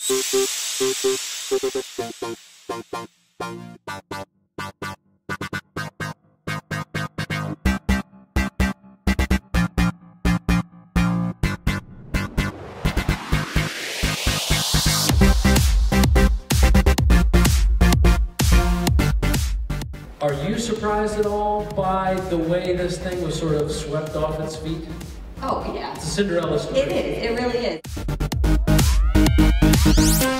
Are you surprised at all by the way this thing was sort of swept off its feet? Oh, yeah. It's a Cinderella story. It is. It really is. Thank you.